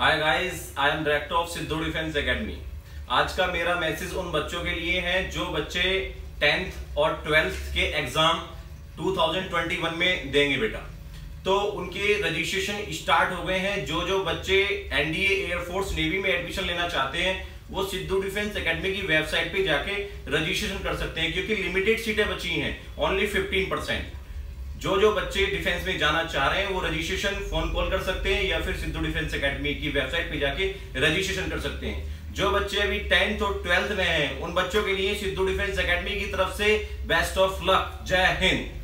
Hi guys I am director of Siddhu defence academy आज का मेरा मैसेज उन बच्चों के लिए है जो बच्चे टेंथ और ट्वेल्थ के एग्ज़ाम 2021 में देंगे बेटा। तो उनके रजिस्ट्रेशन स्टार्ट हो गए हैं। जो जो बच्चे एनडीए एयरफोर्स नेवी में एडमिशन लेना चाहते हैं, वो सिद्धू डिफेंस एकेडमी की वेबसाइट पे जाके रजिस्ट्रेशन कर सकते हैं, क्योंकि लिमिटेड सीटें बची हैं ओनली 15 परसेंट जो जो बच्चे डिफेंस में जाना चाह रहे हैं, वो रजिस्ट्रेशन फ़ोन कॉल कर सकते हैं या फिर सिद्धू डिफेंस एकेडमी की वेबसाइट पे जाके रजिस्ट्रेशन कर सकते हैं। जो बच्चे अभी टेंथ और ट्वेल्थ में हैं, उन बच्चों के लिए सिद्धू डिफेंस एकेडमी की तरफ़ से बेस्ट ऑफ़ लक जय हिंद।